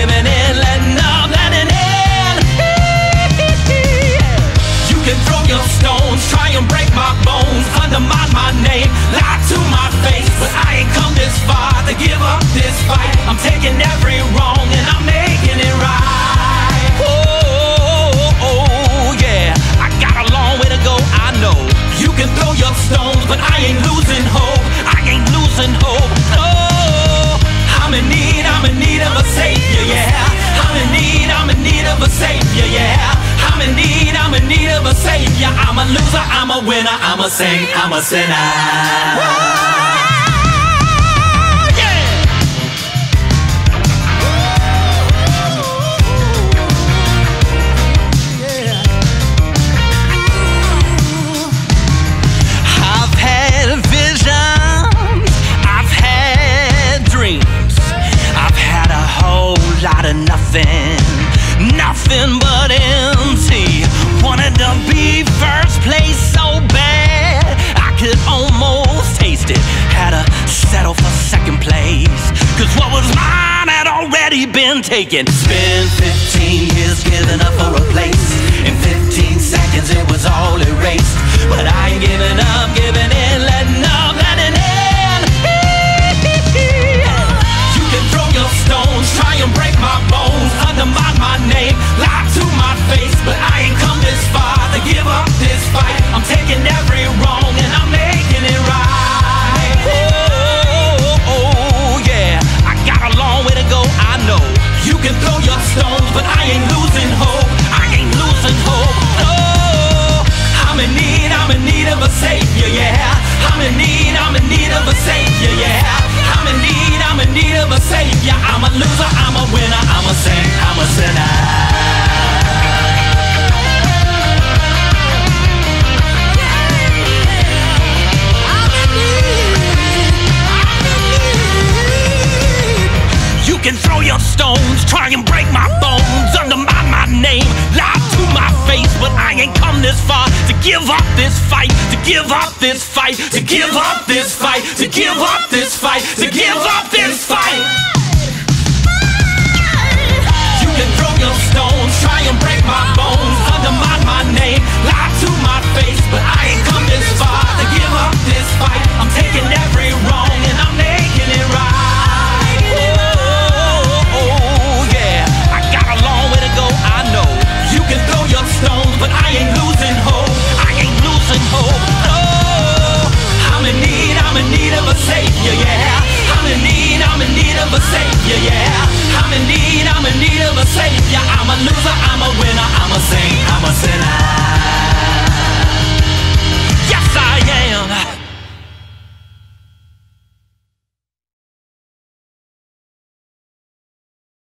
giving in, letting up, letting in. You can throw your stones, try and break my bones, undermine my name, lie to my face, but I ain't come this far to give up this fight. I'm taking every wrong and I'm making it right. Oh, oh, oh, yeah, I got a long way to go, I know. You can throw your stones, but I ain't I've had dreams, I've had a whole lot of nothing, nothing but empty. Wanted to be first place so bad, I could almost taste it. Had to settle for second place, cause what was mine had already been taken. Spent 15 years giving up for a place, in 15 seconds it was all erased. But I ain't giving up, throw your stones, but I ain't losing hope. Give up this fight, to give up this fight, to give up this fight, to give up this fight, to give up this fight. loser, I'm